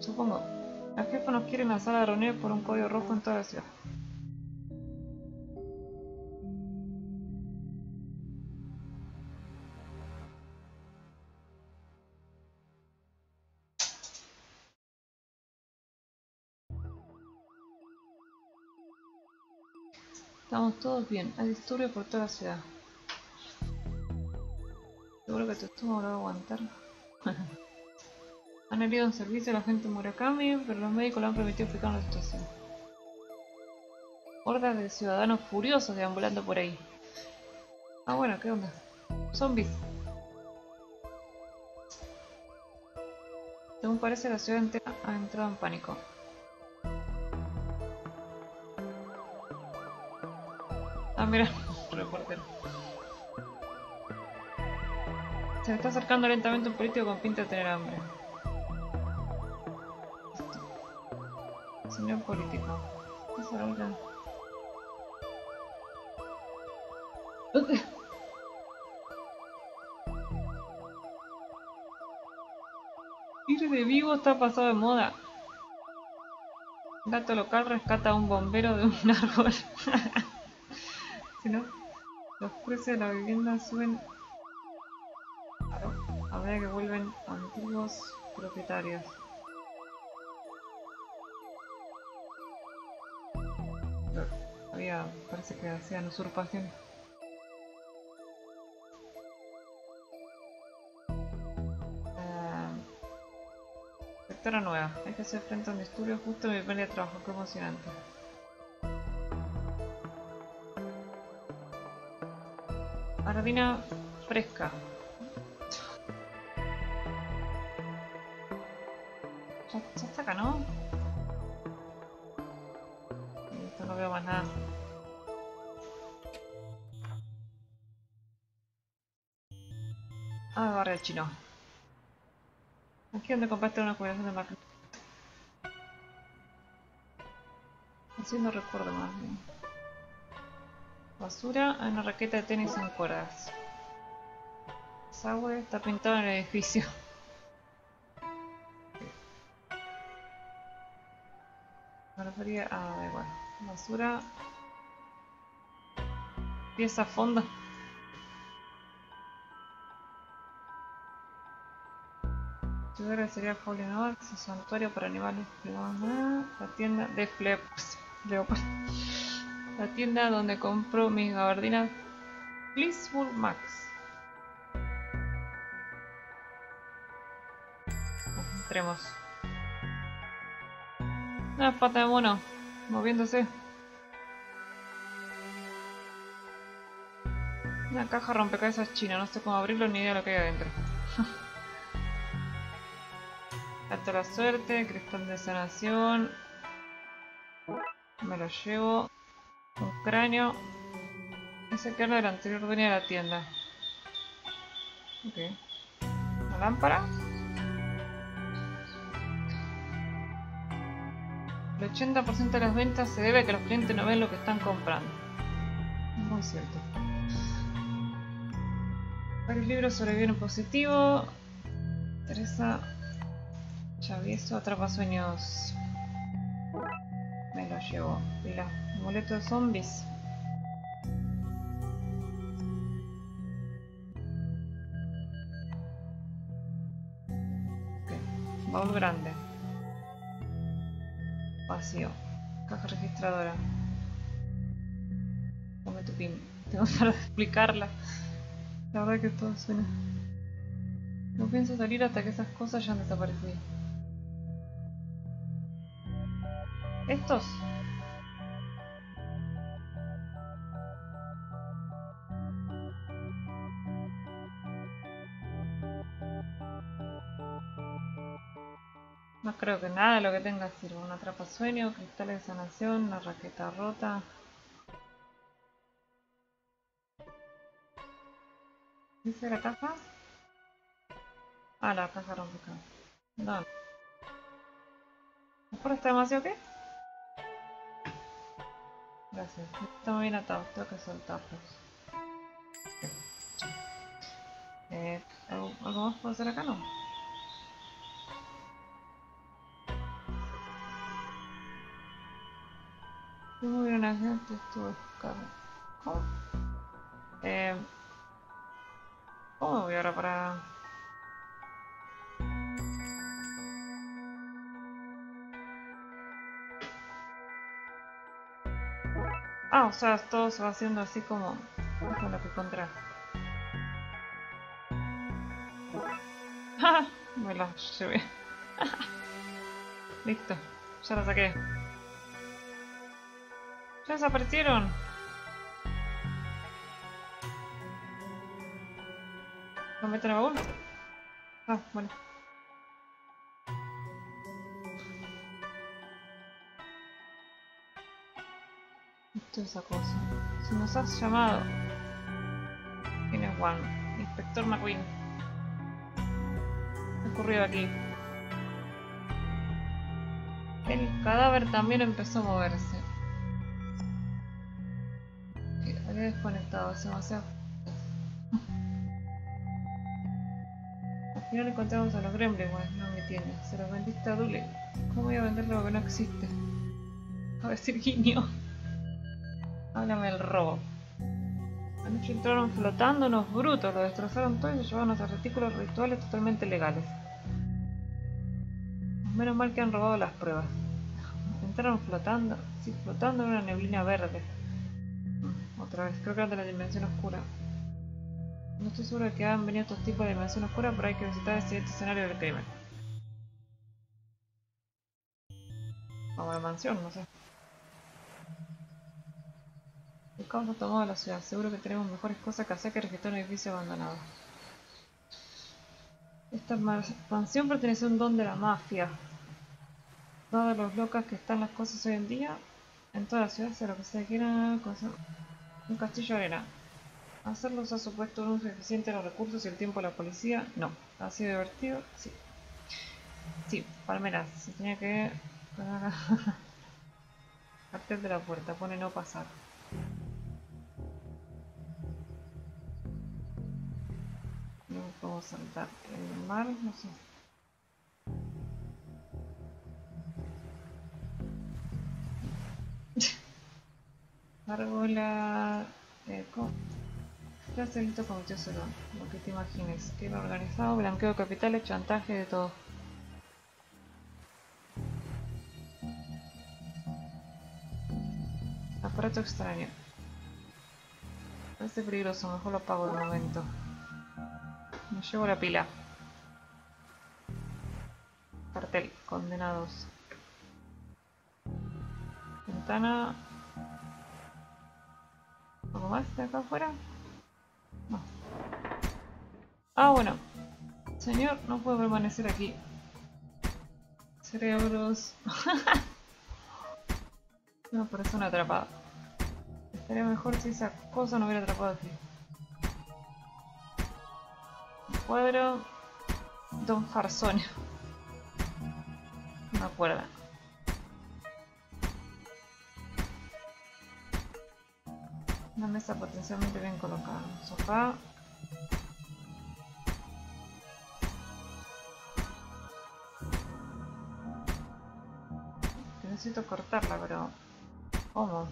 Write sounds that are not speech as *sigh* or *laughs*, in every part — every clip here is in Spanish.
supongo. El jefe nos quiere en la sala de reuniones por un código rojo en toda la ciudad. Estamos todos bien. Hay disturbios por toda la ciudad. Seguro que tu estómago lo va a aguantar. *laughs* han herido en servicio a la gente Murakami, pero los médicos le han permitido explicar la situación. Hordas de ciudadanos furiosos deambulando por ahí. Ah bueno, ¿qué onda? Zombies. Según parece la ciudad entera ha entrado en pánico. Ah, mira, *laughs* reportero. Se está acercando lentamente un político con pinta de tener hambre. Señor político. ¿Qué se habla? Ir de vivo está pasado de moda. Gato local rescata a un bombero de un *laughs* árbol. *laughs* si no, los precios de la vivienda suben a medida que vuelven antiguos propietarios. Parece que hacían usurpaciones. Sectora nueva. Hay que hacer frente a un disturbio justo en mi primer de trabajo. Qué emocionante. Ardina fresca. Ya, ya está acá, ¿no? Esto no veo más nada. Ah, chino. Aquí donde compraste una combinación de máquinas. Así no recuerdo más bien. Basura, hay una raqueta de tenis en cuerdas. Desagüe está pintado en el edificio. Me refería a... da igual. Basura. Pieza fondo. Ciudad sería Holy Novax, santuario para animales. La tienda de Fleps. La tienda donde compro mis gabardinas Blissful Max. Entremos. Una pata de mono, moviéndose. Una caja rompecabezas china, no sé cómo abrirlo ni idea de lo que hay adentro. *laughs* La suerte, cristal de sanación. Me lo llevo. Un cráneo. Ese que era de la anterior dueña de la tienda. Ok. Una lámpara. El 80% de las ventas se debe a que los clientes no ven lo que están comprando. Muy cierto. Varios libros sobre bien positivo. Teresa Chavieso atrapa sueños. Me lo llevo. Mira, amuleto de zombies. Ok, baúl grande. Vacío. Caja registradora. Come tu pin. *laughs* Tengo para explicarla. La verdad que todo suena. No pienso salir hasta que esas cosas hayan desaparecido. ¿Estos? No creo que nada de lo que tenga sirva. Una trapa sueño, cristales de sanación, una raqueta rota. ¿Dice la caja? Ah, la caja rompecabezas. No. ¿Mejor está demasiado qué? Gracias. Estamos bien atados, tengo que soltarlos. Eh, ¿algo, ¿Algo más puedo hacer acá? No. Tengo un agente, estuve buscando. ¿Cómo? Eh, ¿Cómo me voy ahora para...? Ah, o sea, todo se va haciendo así como con lo que encontré. Me la llevé. Listo, ya la saqué. Ya desaparecieron. ¿Lo meten a baúl? Ah, bueno. Esa cosa. Si nos has llamado. ¿Quién es Juan? Inspector McQueen. ¿Qué ocurrió aquí? El cadáver también empezó a moverse. Había desconectado, es demasiado. Al final encontramos a los gremlins, no me tiene. Se los vendiste a Dule. ¿Cómo voy a vender lo que no existe? A decir guiño. Háblame del robo. Anoche entraron flotando unos brutos, lo destrozaron todo y se llevaron a retículos rituales totalmente legales. Menos mal que han robado las pruebas. Entraron flotando, sí, flotando en una neblina verde. Otra vez, creo que era de la dimensión oscura. No estoy seguro de que han venido estos tipos de dimensión oscura, pero hay que visitar el siguiente escenario del crimen. A la mansión, no sé. Caos ha tomado la ciudad. Seguro que tenemos mejores cosas que hacer que registrar un edificio abandonado. Esta mansión pertenece a un don de la mafia. Dado los locas que están las cosas hoy en día, en toda la ciudad se lo que se quiera un castillo de arena. Hacerlos ha supuesto un uso eficiente de los recursos y el tiempo de la policía. No. ¿Ha sido divertido? Sí. Sí, palmeras. Se tenía que... Cartel *laughs* de la puerta. Pone no pasar. Puedo saltar el mar, no sé. *laughs* Argola... Eh, ¿Qué hace delito cometió solo? Lo que te imagines. Crimen organizado, blanqueo de capitales, chantaje, de todo. Aparato extraño. Parece peligroso, mejor lo apago de momento. Me llevo la pila. Cartel, condenados. Ventana. ¿Algo más de acá afuera? No. Ah, bueno. Señor, no puedo permanecer aquí. Cerebros. *laughs* Una persona atrapada. Estaría mejor si esa cosa no hubiera atrapado aquí cuadro Don Farsonio. No me acuerdo. Una mesa potencialmente bien colocada. sofá. Necesito cortarla, pero... ¿Cómo?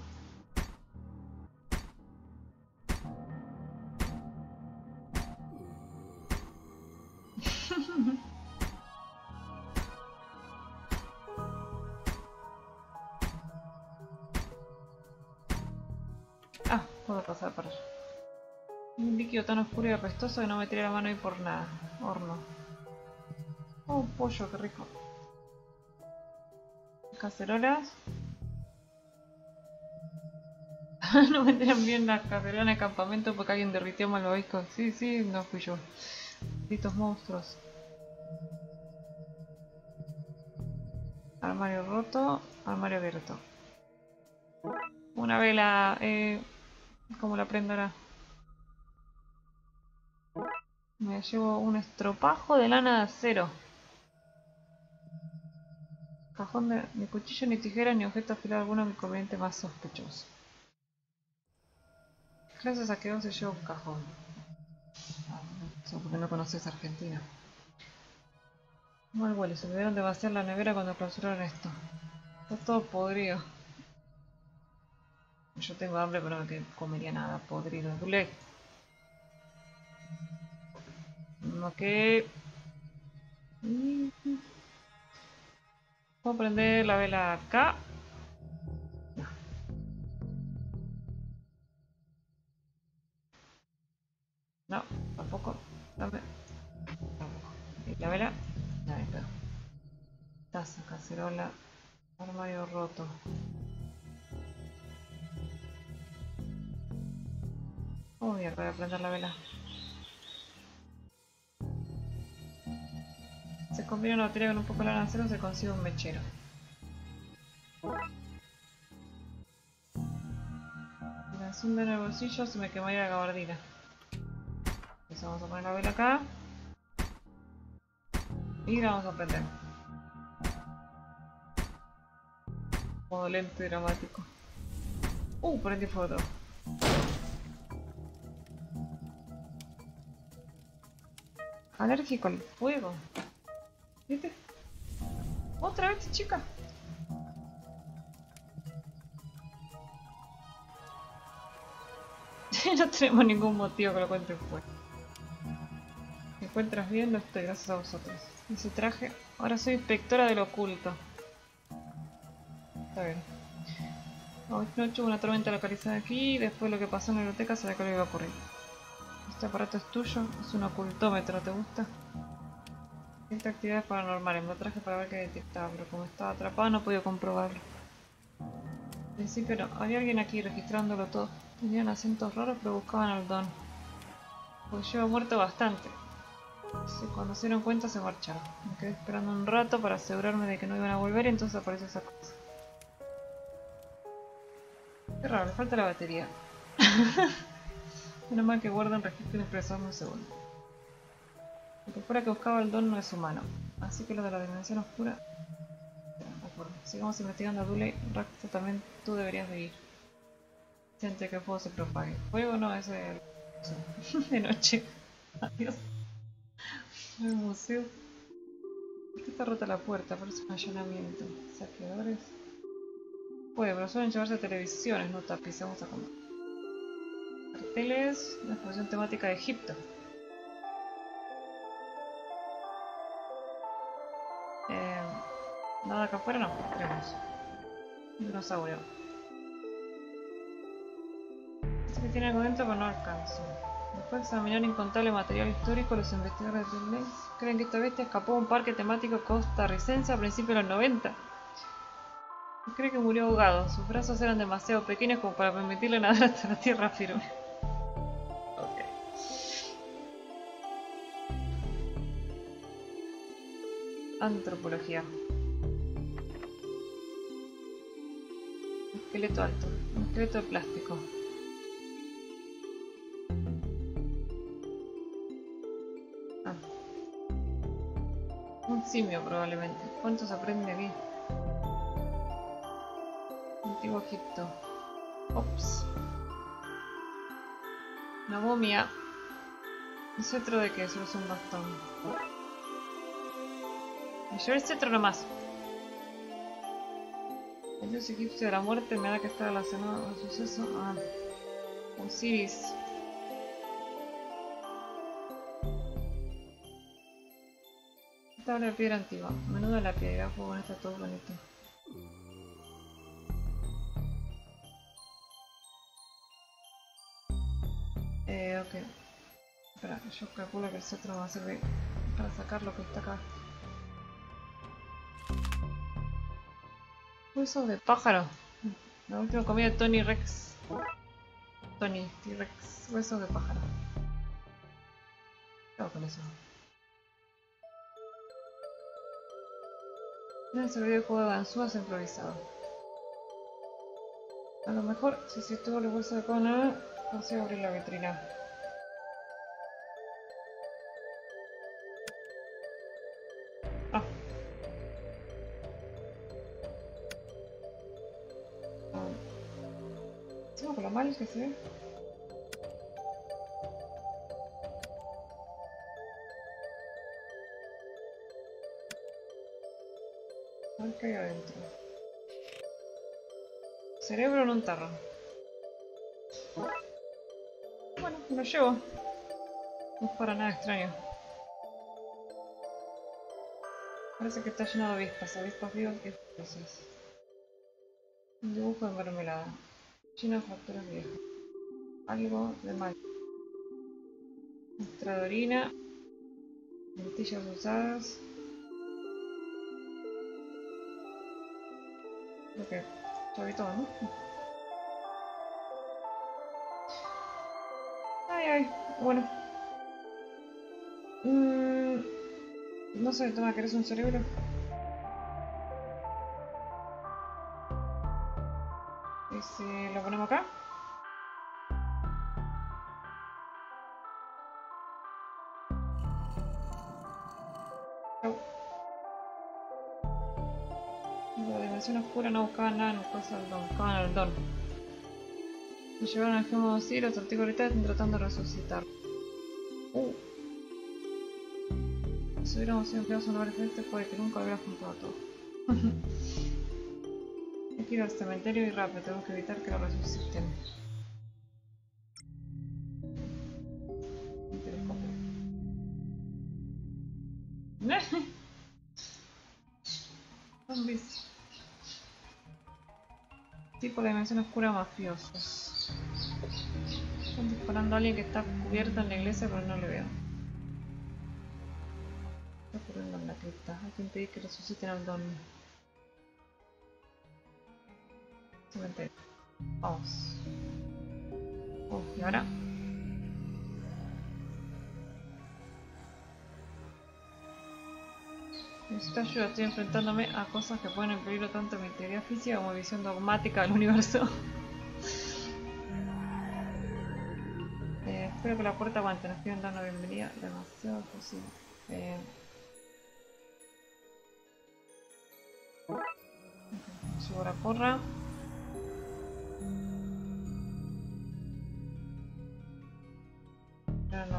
Ah, puedo pasar por allá. Un líquido tan oscuro y apestoso que no me tiré la mano ahí por nada. Horno. Oh, pollo, qué rico. Cacerolas. *laughs* no me tiran bien las cacerolas en el campamento porque alguien derritió malvavisco. Sí, sí, no fui yo. Malditos monstruos. Armario roto, armario abierto. Una vela, eh, ¿cómo la prenderá? Me llevo un estropajo de lana de acero. Cajón de ni cuchillo, ni tijera, ni objeto afilado alguno mi conveniente más sospechoso. Gracias a que se lleva un cajón. Ah, porque no conoces Argentina. Mal huele, se olvidaron de vaciar la nevera cuando clausuraron esto. Está todo podrido. Yo tengo hambre, pero no que comería nada podrido. Dule. Ok. Puedo prender la vela acá. No, tampoco. Dame. Tampoco. ¿Y la vela? Ya me Taza, cacerola. Armario roto. Oh, voy a prender la vela. Se combina una batería con un poco de lana acero, se consigue un mechero. Si enciendo en el bolsillo se me quemaría la gabardina. Entonces vamos a poner la vela acá. Y la vamos a prender. Modo lento y dramático. Uh, prendí fuego. Alérgico al fuego. ¿Viste? Otra vez, chica. *laughs* no tenemos ningún motivo que lo cuente fuera. ¿Me encuentras bien? Lo estoy, gracias a vosotros. Ese traje. Ahora soy inspectora del oculto. Está bien. Hoy noche una tormenta localizada aquí y después lo que pasó en la biblioteca ve que lo iba a ocurrir. Este aparato es tuyo, es un ocultómetro, ¿te gusta? Esta actividad es paranormal, me lo traje para ver qué detectaba, pero como estaba atrapado no pude comprobarlo. En principio no, había alguien aquí registrándolo todo. Tenían acentos raros pero buscaban al don. Pues lleva muerto bastante. Cuando se dieron cuenta se marcharon. Me quedé esperando un rato para asegurarme de que no iban a volver y entonces apareció esa cosa. Qué raro, le falta la batería. *laughs* Menos mal que guarda un registro impresor un segundo. Lo que fuera que buscaba el don no es humano. Así que lo de la dimensión oscura... Sigamos investigando a Dule. Rax, también tú deberías de ir. Siente que el fuego se propague. Fuego no, es el... *laughs* de noche. Adiós. El museo. ¿Por qué está rota la puerta? Parece un allanamiento. Saqueadores. Puede, pero suelen llevarse televisiones, no tapiz. Vamos a comer. Carteles. Una exposición temática de Egipto. Nada acá afuera no, tenemos. Dinosaurio. Este que tiene algo dentro pero no alcanzo. Después de examinar incontable material histórico, los investigadores de Blaze creen que esta bestia escapó a un parque temático costarricense a principios de los 90. Cree que murió ahogado. Sus brazos eran demasiado pequeños como para permitirle nadar hasta la tierra firme. Antropología. esqueleto alto, esqueleto de plástico. Ah. Un simio probablemente. ¿Cuántos aprende aquí? Antiguo Egipto. Ops. Una momia. Un cetro de que solo es un bastón. Y yo el cetro nomás. El dios egipcio de la muerte me da que está relacionado al suceso. Ah, Osiris. Tabla de piedra antigua. Menudo la piedra, juego está todo bonito. Eh, ok. Espera, yo calculo que el cetro va a servir para sacar lo que está acá. Huesos de pájaro. La última comida de Tony Rex. Tony T-Rex. Huesos de pájaro. ¿Qué hago con eso? No se olvidó el juego de ganzúas improvisado. A lo mejor, si sitúo los huesos de pájaro, consigo abrir la vitrina. Que ver qué hay adentro. Cerebro en un tarro. Bueno, lo llevo. No es para nada extraño. Parece que está lleno de avispas, avispas vivas y esposas. Un dibujo de mermelada. Lleno de facturas viejas. Algo de mal. Extra de orina. Lentillas usadas. Creo que ya todo, ¿no? Ay, ay, bueno. Mm, no sé, toma, ¿querés un cerebro? Si lo ponemos acá? La dimensión oscura no buscaban nada coso del don, buscaban el don. Me llevaron al gemo de Osiris, los antiguos están tratando de resucitar. Uh. Si hubiéramos sido empleados en un lugar diferente, puede que nunca lo hubiera juntado todo. *laughs* Hay que ir al cementerio y rápido, tenemos que evitar que lo resuciten. Un telescopio. Zombies. Tipo la dimensión oscura mafiosos. Están disparando a alguien que está cubierto en la iglesia, pero no le veo. Está ocurriendo en la cripta. Hay que impedir que resuciten al don. Vamos. Oh, ¿y ahora? Necesito ayuda, estoy enfrentándome a cosas que pueden impedir tanto mi teoría física como mi visión dogmática del universo. *laughs* Eh, espero que la puerta aguante, nos quieren dar bienvenida demasiado posible. Eh... Subo la porra.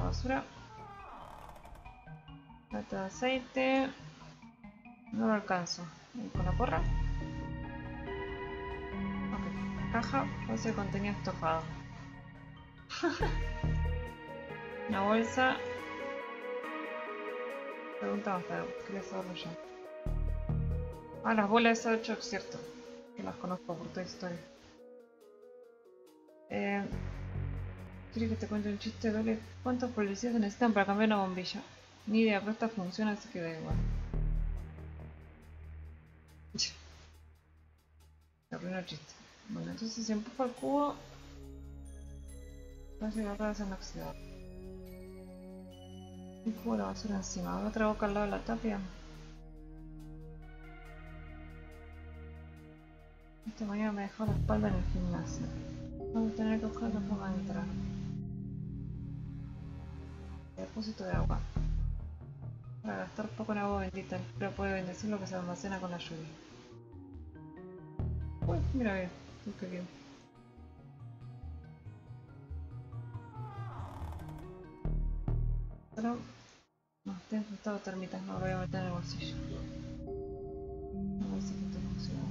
Basura. Lata de aceite. No lo alcanzo. ¿Y con la porra? Ok. Caja, parece que contenía estofado. *laughs* Una bolsa. Pregunta más tarde, quería saberlo ya. Ah, las bolas de 8 es cierto. Que las conozco por toda historia. Eh, ¿Quieres que te cuente un chiste doble? ¿Cuántos policías se necesitan para cambiar una bombilla? Ni idea, pero esta funciona, así que da igual. El primer chiste. Bueno, entonces si empujo el cubo, va a llegar a ser oxidado. Un cubo de la basura encima. Habrá otra boca al lado de la tapia. Esta mañana me dejó la espalda en el gimnasio. Vamos a tener que buscar la forma de entrar. Depósito de agua. Para gastar poco en agua bendita, el espero puede bendecir lo que se almacena con la lluvia. Uy, mira bien, qué bien. Pero... No, estoy infectado de termitas, no lo voy a meter en el bolsillo. A ver si esto funciona.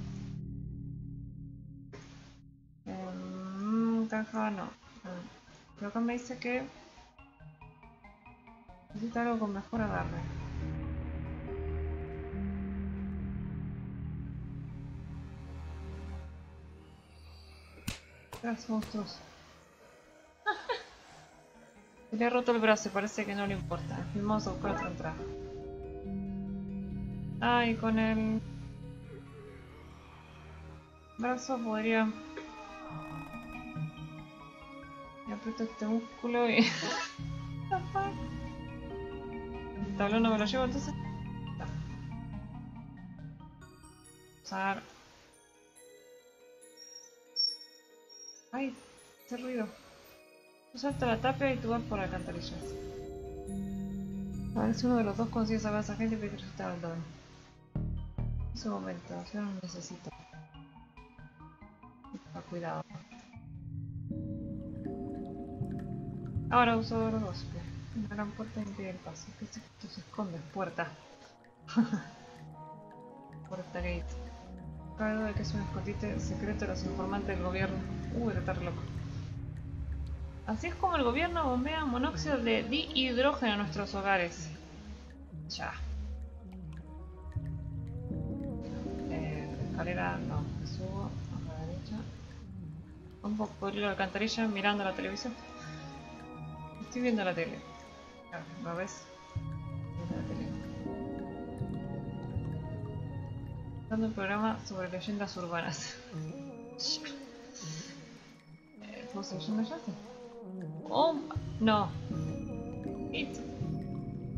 Eh, caja no. Ah, Pero acá me dice que... Necesita algo con mejor agarre. Tras monstruos. *laughs* Se le ha roto el brazo parece que no le importa. Vamos a buscar otra entrada. Ah, y con el brazo podría... *laughs* Me aprieto este músculo y... *laughs* tablón no me lo llevo entonces. Usar. Ay, ese ruido. Tú salta la tapia y tú vas por alcantarillas. A ver si uno de los dos consigue sacar a esa gente resultado al don. En su momento, yo no necesito. Ah, cuidado. Ahora uso los dos. Una gran puerta impide el paso. ¿Qué es esto? Se esconde. Puerta. *laughs* puerta gate. Duda de que es un escondite secreto de los informantes del gobierno. Uy, que está re loco. Así es como el gobierno bombea monóxido de dihidrógeno en nuestros hogares. Ya. Eh, escalera, no, me subo a la derecha. Un poco de alcantarilla mirando la televisión. Estoy viendo la tele. ¿Lo ves? Dando un programa sobre leyendas urbanas. Eh, ¿Cómo se llama ya? Oh, no.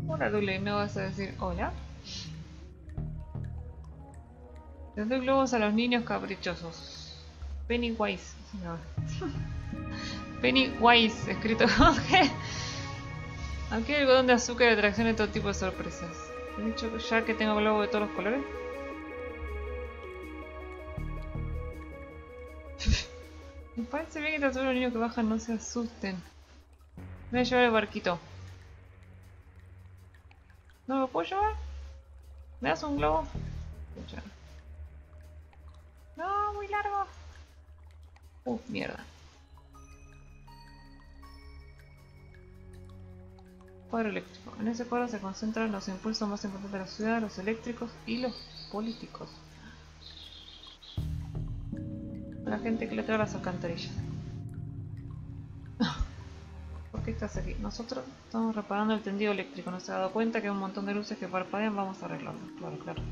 Hola Dule, ¿no vas a decir hola? Les doy globos a los niños caprichosos. Pennywise. No. *laughs* Pennywise, escrito que... Aquí hay algodón de azúcar y atracción de todo tipo de sorpresas. ¿He dicho ya que tengo globos de todos los colores? *laughs* Me parece bien que todos los niños que bajan no se asusten. Voy a llevar el barquito. ¿No lo puedo llevar? ¿Me das un globo? No, muy largo. Uh, mierda. Cuadro eléctrico. En ese cuadro se concentran los impulsos más importantes de la ciudad, los eléctricos y los políticos. La gente que le trae las alcantarillas. *laughs* ¿Por qué estás aquí? Nosotros estamos reparando el tendido eléctrico. No se ha dado cuenta que hay un montón de luces que parpadean. Vamos a arreglarlo. Claro, claro.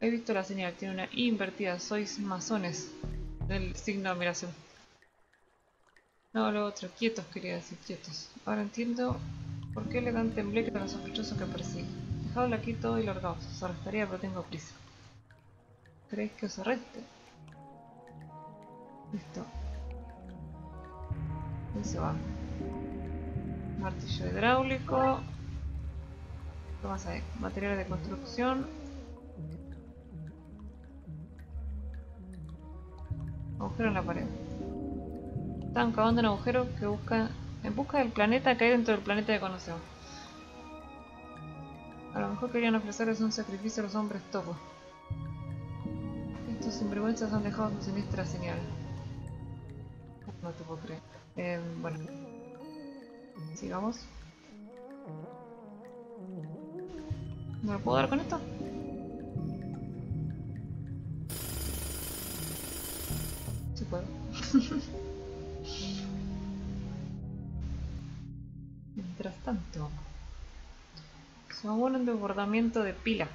He visto la señal. Tiene una invertida. Sois masones. Del signo de admiración. No, lo otro. Quietos quería decir. Quietos. Ahora entiendo por qué le dan tembleque a los sospechosos que persigue. Dejadlo aquí todo y largaos. Os arrestaría pero tengo prisa. ¿Creéis que os arreste? Listo. Ahí se va. Martillo hidráulico. ¿Qué más hay? Materiales de construcción. Agujero en la pared. Están cavando un agujero que busca en busca del planeta que hay dentro del planeta que conocemos. A lo mejor querían ofrecerles un sacrificio a los hombres topos. Estos sinvergüenzas han dejado su siniestra señal. No te puedo creer. Eh, bueno. Sigamos. ¿No lo puedo dar con esto? Sí puedo. *laughs* tanto, se abuelo un desbordamiento de pila.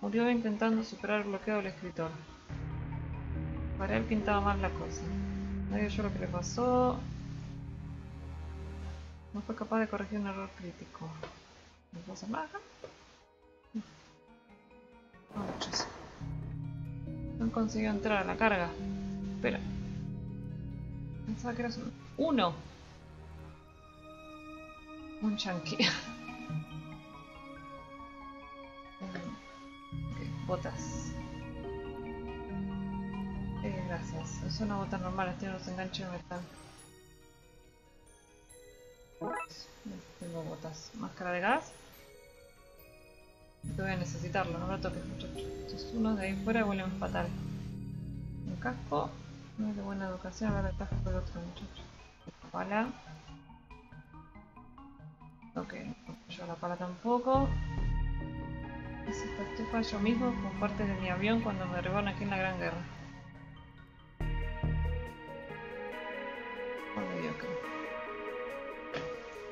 Murió intentando superar el bloqueo del escritor. Para él pintaba mal la cosa. Nadie oyó lo que le pasó. No fue capaz de corregir un error crítico. ¿No hacer nada? No, consiguió entrar a la carga. Espera. Pensaba que eras un... ¡Uno! Un ok, botas. Eh, gracias. Es una bota normal, tiene los enganches de metal. Tengo botas. Máscara de gas. Voy a necesitarlo, no me lo toques muchachos. Estos unos de ahí fuera huelen fatal. Un casco. No es de buena educación hablar del casco del otro muchacho. Pala. Ok, no yo la pala tampoco. Esta estufa yo mismo con parte de mi avión cuando me derribaron aquí en la Gran Guerra.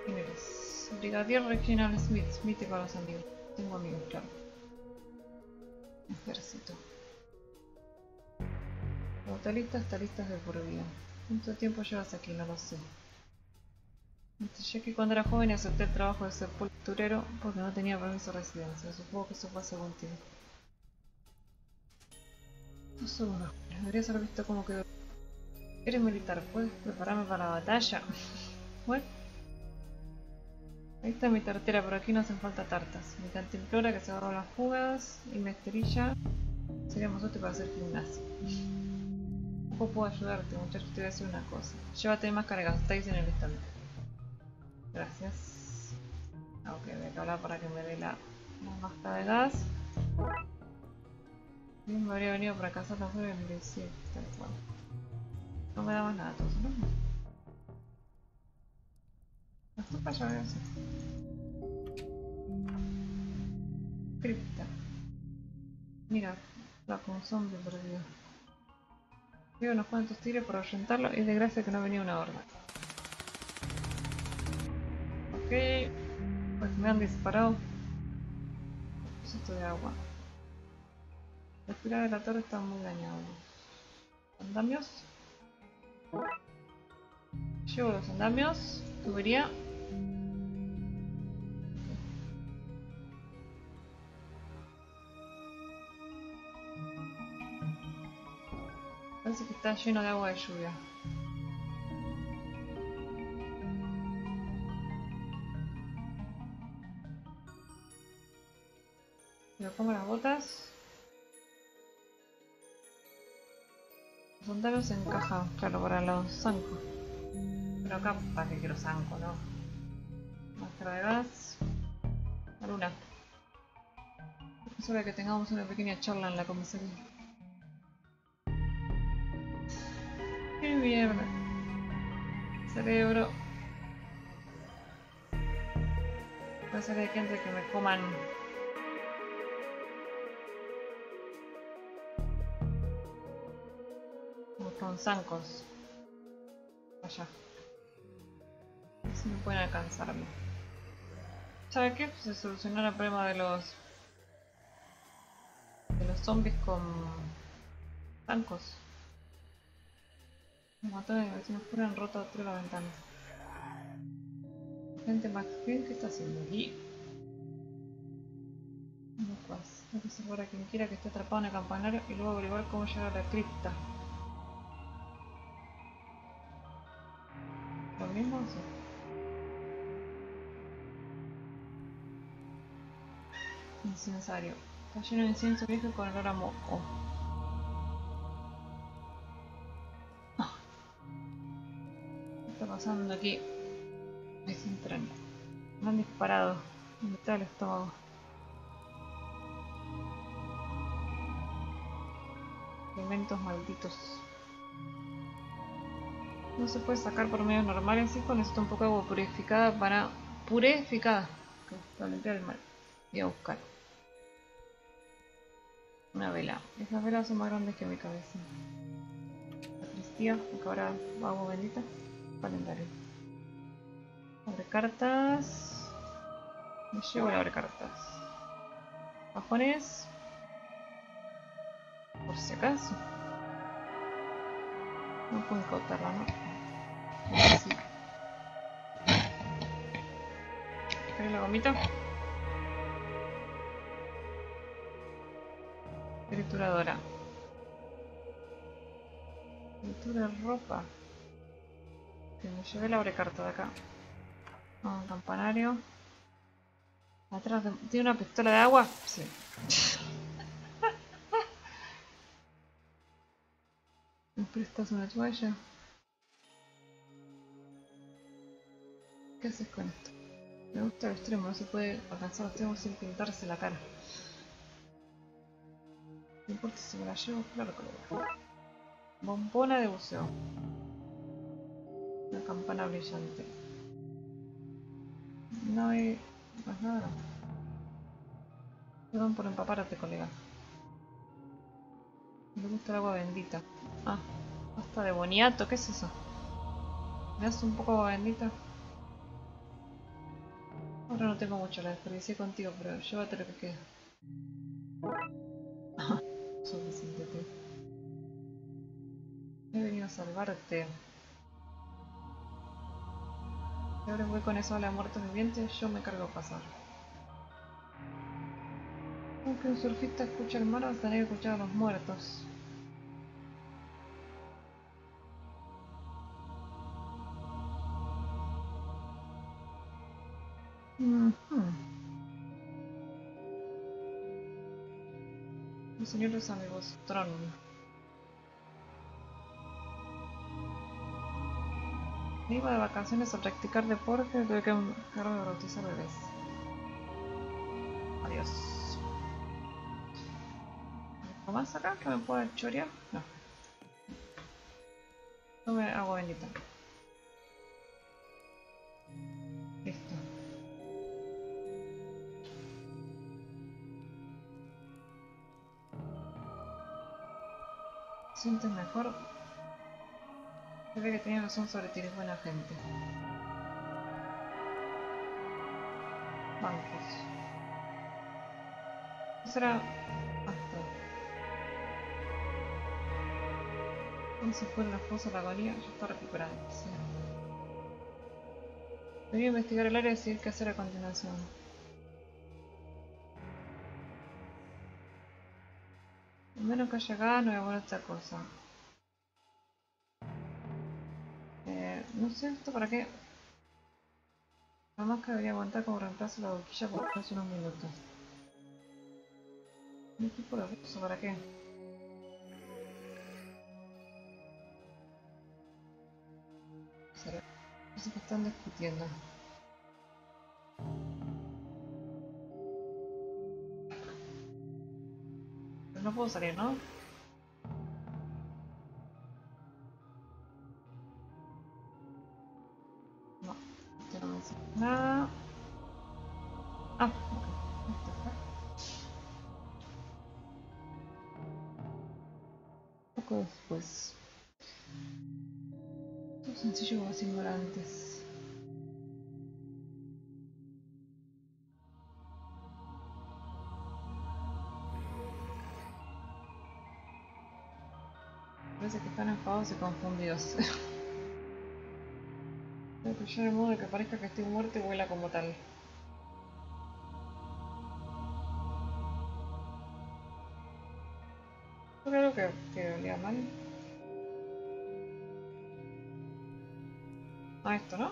¿Quién eres? Brigadier Reginald Smith. Smith con los amigos. Tengo amigos, claro. Ejército. Botelistas, talistas de por vida. ¿Cuánto tiempo llevas aquí? No lo sé. Yo que cuando era joven acepté el trabajo de sepulturero porque no tenía permiso de residencia. Supongo que eso fue hace algún tiempo. Dos segundos. Deberías haber visto cómo quedó. Eres militar, ¿puedes prepararme para la batalla? *laughs* Bueno. Ahí está mi tartera, pero aquí no hacen falta tartas. Mi cantimplora que se agarró las fugas y mi esterilla sería más para hacer gimnasia. ¿Cómo puedo ayudarte, muchacho? Te voy a decir una cosa. Llévate más cargas, estáis en el estante. Gracias. Ah, ok, voy a hablar para que me dé la, la máscara de gas. Bien, me habría venido para cazar las flores del desierto, tal cual. No me da más nada eso, ¿no? Esto para allá voy a hacer. Cripta. Mira, va con zombie perdido. Veo unos cuantos tiros por ahuyentarlo y de gracia que no venía una horda. Ok. Pues me han disparado. Esto de agua. Los pilares de la torre están muy dañados. ¿Andamios? Llevo los andamios. Tubería. Parece que está lleno de agua de lluvia. Me las botas. Los andamios se encajan, claro, para los zancos. Pero acá, ¿para qué quiero zanco, no? Máscara de gas. La luna. Es hora de que tengamos una pequeña charla en la comisaría. ¡Qué mierda! Cerebro. Puede ser que hay gente que me coman con zancos. Allá. Si no pueden alcanzarme. ¿Sabe qué? Se solucionó el problema de los... de los zombies con... zancos. Me mató de vecinos fuera han roto toda la ventana. Gente Max ¿qué está haciendo aquí? Lucas, hay que salvar a quien quiera que esté atrapado en el campanario y luego averiguar cómo llegar a la cripta. Sí. Incensario. Está lleno de incienso viejo con olor a moco. Ah. ¿Qué está pasando aquí? Es un tren. Me han disparado. En mitad del estómago. Elementos malditos. No se puede sacar por medios normales, sí, necesito un poco de agua purificada para... Purificada. Para limpiar el mal. Voy a buscar. Una vela. Esas velas son más grandes que mi cabeza. Sacristía, porque ahora agua bendita. Calendario. Abre cartas. Me llevo el abre cartas. Cajones. Por si acaso. No puedo incautarla, ¿no? Sí. ¿Querés la gomita? Trituradora. Tritura ropa. Que me llevé la abrecarta de acá. Ah, campanario. Atrás de... ¿Tiene una pistola de agua? Sí. ¿Me prestas una toalla? ¿Qué haces con esto? Me gusta el extremo, no se puede alcanzar los extremos sin pintarse la cara. No importa si me la llevo, claro que lo. Bombona de buceo. Una campana brillante. No hay más nada. Perdón por empaparte, colega. Me gusta el agua bendita. Ah, pasta de boniato, ¿qué es eso? ¿Me das un poco agua bendita? Ahora no tengo mucho, la desperdicié contigo, pero llévate lo que queda. *laughs* Suficiente. He venido a salvarte. Si ahora voy con eso a la muerte viviente, yo me cargo a pasar. Aunque un surfista escucha el mar, vas a tener que escuchar a los muertos. Los señores amigos, Tron. Me iba de vacaciones a practicar deporte, tuve que encargarme de bautizar bebés. Adiós. ¿Algo más acá que me pueda chorear? No. Tome agua bendita. ¿Sientes mejor? Se ve que tenía razón sobre ti, eres buena gente. Bancos. ¿Qué será? Hasta. ¿Cómo se fue la fosa la agonía? Ya está recuperándose. Debería investigar el área y decidir qué hacer a continuación. Menos que haya acá, no voy a poner esta cosa. Eh, no sé esto para qué. La máscara debería aguantar como reemplazo la boquilla por casi unos minutos. ¿Un tipo de uso para qué? ¿Será? Sé qué están discutiendo. No puedo salir, ¿no? Están enfadados y confundidos. *laughs* Voy a el modo de que parezca que estoy muerto y vuela como tal. ¿Fue algo que, que olía mal? Ah, esto, ¿no?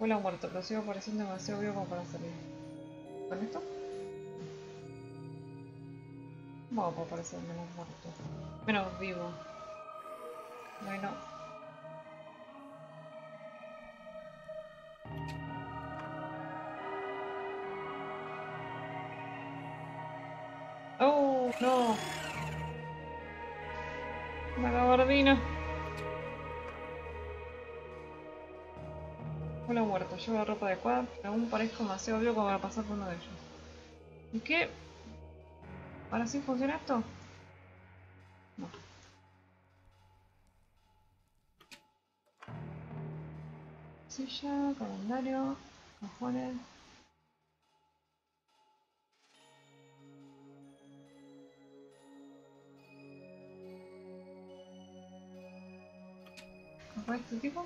Huele a muerto, pero sigo pareciendo demasiado vivo como para salir. ¿Con esto? Vamos a parecer menos muerto. Menos vivo. Bueno. ¡Oh, no! Gabardina. Hola llevo la ropa adecuada, pero aún parezco demasiado obvio como para pasar por uno de ellos. ¿Y qué? ¿Ahora sí funciona esto? No. Silla, calendario, cajones. ¿Capaz este tipo?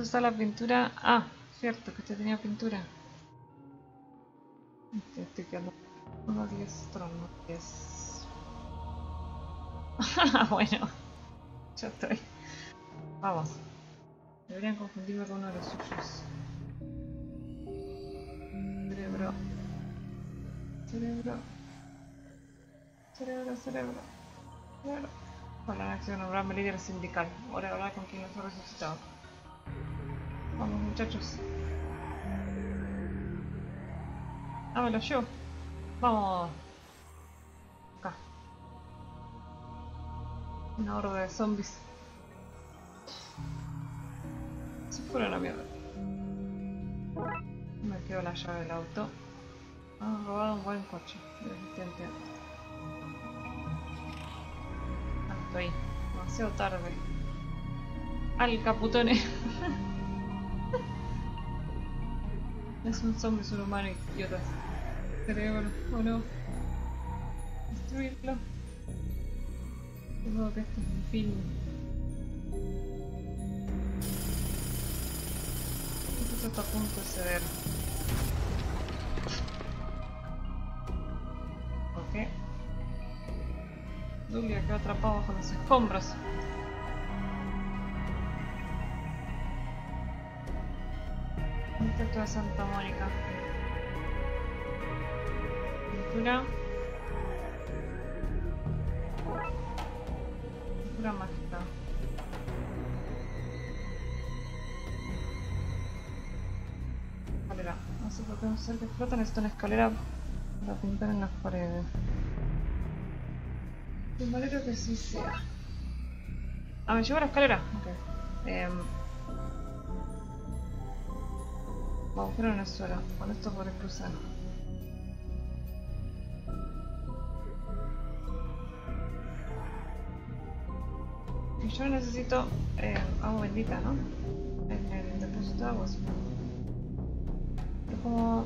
Puedes usar la pintura. Ah, cierto que este tenía pintura. Este, estoy quedando. Uno 10 trono 10. bueno, ya estoy. Vamos. Deberían confundirme con uno de los suyos. Cerebro. Cerebro. Cerebro, cerebro. Cerebro. Con la acción nombrarme líder sindical. Ahora hablar con quien los ha resucitado. Vamos muchachos. Dámelo yo. Vamos. Acá. Una horda de zombies. Se fueron a mierda. Me quedo la llave del auto. Han robado un buen coche. Resistente. Tanto ahí. Demasiado tarde. Al caputone. *laughs* es un zombie, es un humano idiotas. Cerebro, o no. Destruirlo. Supongo que este es mi fin. Esto está a punto de ceder. Ok. Julia quedó atrapado bajo los escombros. Intento de Santa Mónica. Pintura. Pintura mágica. Escalera. No sé por qué un ser que flota necesito una escalera para pintar en las paredes. Me alegro que sí sea. Ah, me llevo la escalera. Ok. Eh, agujero en el suelo. Con esto podré cruzar. Y yo necesito eh, agua bendita, ¿no? En el depósito de agua. Es como...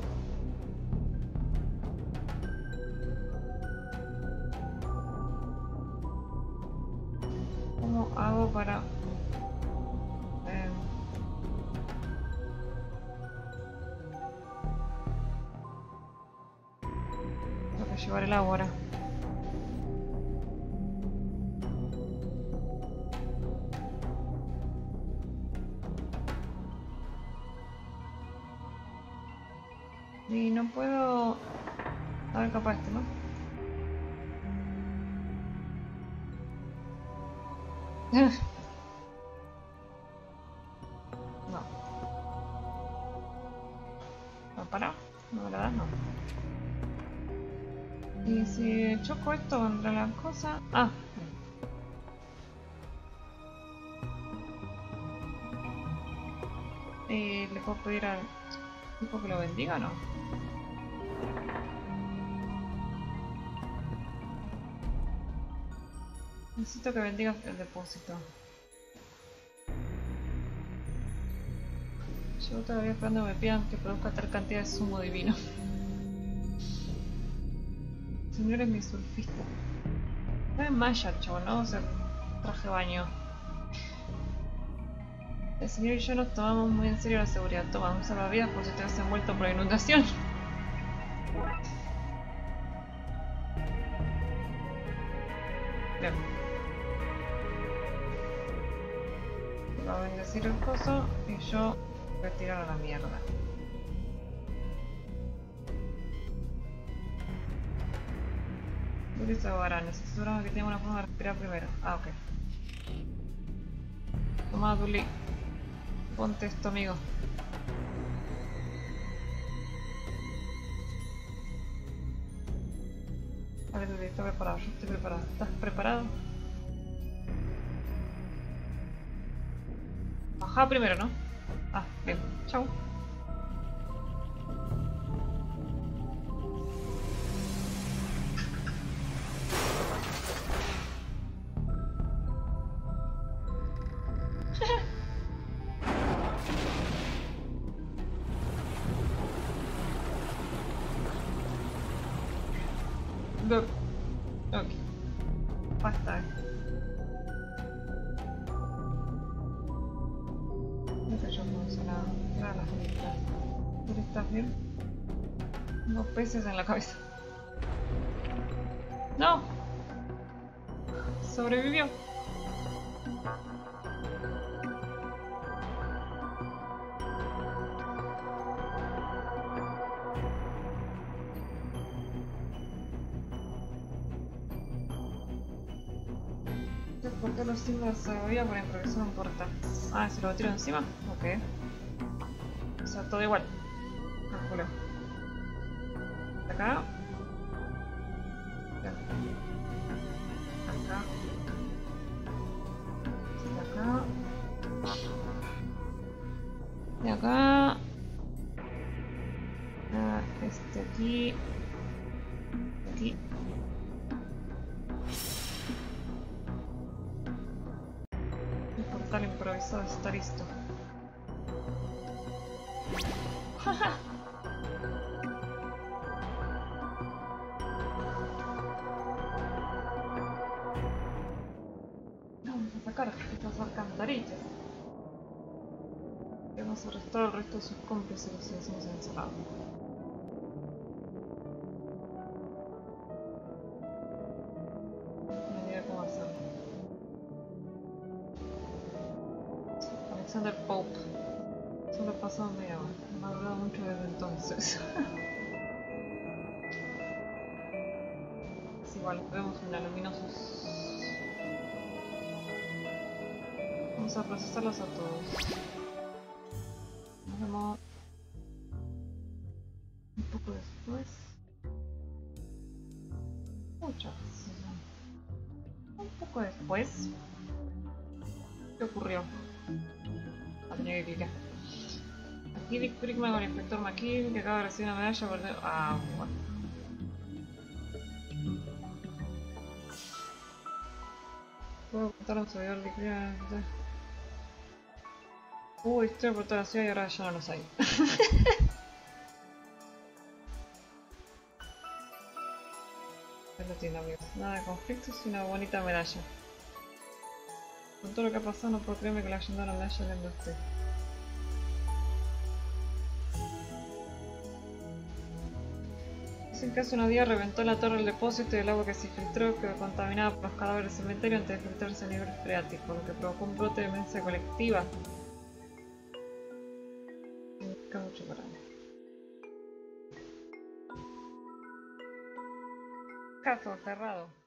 Y no puedo... A ver, capaz este, ¿no? *laughs* no. ¿No para? No, ¿verdad? No. Y si choco esto contra la cosa... Ah, ¿Y le puedo pedir al tipo que lo bendiga o no? Necesito que bendiga el depósito. Yo todavía esperando me pidan que produzca tal cantidad de zumo divino. Señor es mi surfista. Es Maya, chavo, ¿no? O sea, traje baño. El señor y yo nos tomamos muy en serio la seguridad. Toma un salvavidas por si te has envuelto por la inundación. Y yo voy a la mierda. Ulises ahora, necesito que tenga una forma de respirar primero. Ah, ok. Toma, Duli. Ponte esto, amigo. Vale, Duli, estoy preparado. Yo estoy preparado. ¿Estás preparado? Baja primero, ¿no? Ah, bien. Chao. En la cabeza. ¡No! Sobrevivió. ¿Por qué los símbolos se movía para improvisar un portal? Ah, ¿se lo tiro encima? Ok. O sea, todo igual. Acá. se los hemos encerrado. No idea cómo hacerlo. Alexander Pope. Solo pasó media hora. No ha hablado mucho desde entonces. *laughs* es igual, vemos una luminosos. Vamos a procesarlos a todos. Nos vemos. Brickman con el inspector McKean que acaba de recibir una medalla por... Ah, bueno. Puedo contar a un servidor de cliente. Uy, estoy por toda la ciudad y ahora ya no los *laughs* hay. Es lo tiene amigos. Nada de conflictos y una bonita medalla. Con todo lo que ha pasado no puedo creerme que la ayudaron a medalla le usted. Que hace unos días reventó la torre del depósito y el agua que se filtró quedó contaminada por los cadáveres del cementerio antes de filtrarse a nivel freático, lo que provocó un brote de demencia colectiva. Significa mucho. Caso cerrado.